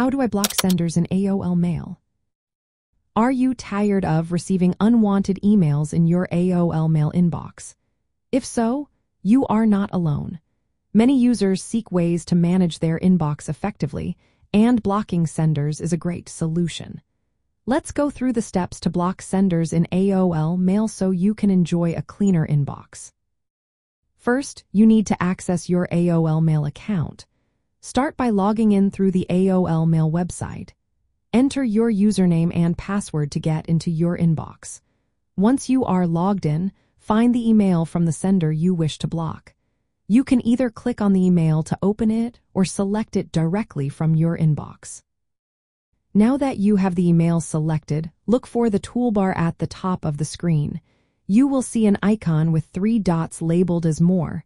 How do I block senders in AOL Mail? Are you tired of receiving unwanted emails in your AOL Mail inbox? If so, you are not alone. Many users seek ways to manage their inbox effectively, and blocking senders is a great solution. Let's go through the steps to block senders in AOL Mail so you can enjoy a cleaner inbox. First, you need to access your AOL Mail account. Start by logging in through the AOL Mail website. Enter your username and password to get into your inbox. Once you are logged in, find the email from the sender you wish to block. You can either click on the email to open it or select it directly from your inbox. Now that you have the email selected, look for the toolbar at the top of the screen. You will see an icon with three dots labeled as More.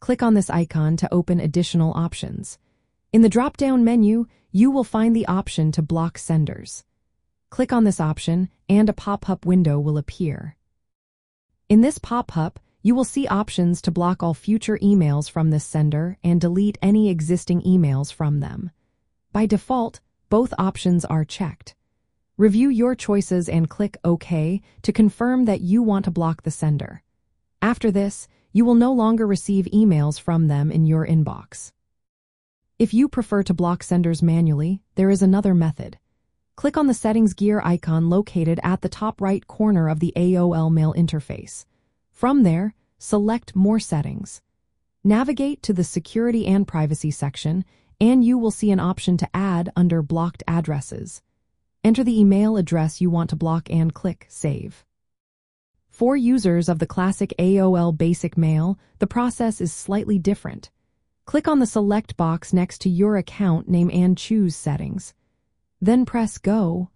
Click on this icon to open additional options. In the drop-down menu, you will find the option to block senders. Click on this option and a pop-up window will appear. In this pop-up, you will see options to block all future emails from this sender and delete any existing emails from them. By default, both options are checked. Review your choices and click OK to confirm that you want to block the sender. After this, you will no longer receive emails from them in your inbox. If you prefer to block senders manually, there is another method. Click on the settings gear icon located at the top right corner of the AOL Mail interface. From there, select More Settings. Navigate to the Security and Privacy section, and you will see an option to add under Blocked Addresses. Enter the email address you want to block and click Save. For users of the classic AOL Basic Mail, the process is slightly different. Click on the select box next to your account name and choose Settings. Then press Go.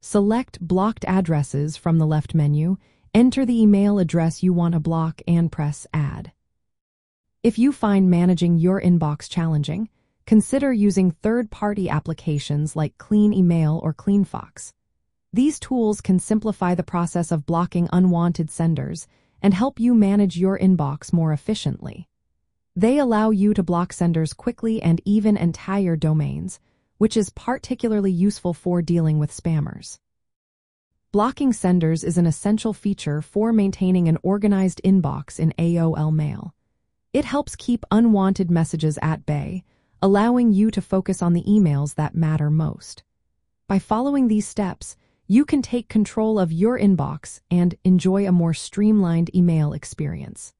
Select Blocked Addresses from the left menu, enter the email address you want to block and press Add. If you find managing your inbox challenging, consider using third-party applications like Clean Email or CleanFox. These tools can simplify the process of blocking unwanted senders and help you manage your inbox more efficiently. They allow you to block senders quickly and even entire domains, which is particularly useful for dealing with spammers. Blocking senders is an essential feature for maintaining an organized inbox in AOL Mail. It helps keep unwanted messages at bay, allowing you to focus on the emails that matter most. By following these steps, you can take control of your inbox and enjoy a more streamlined email experience.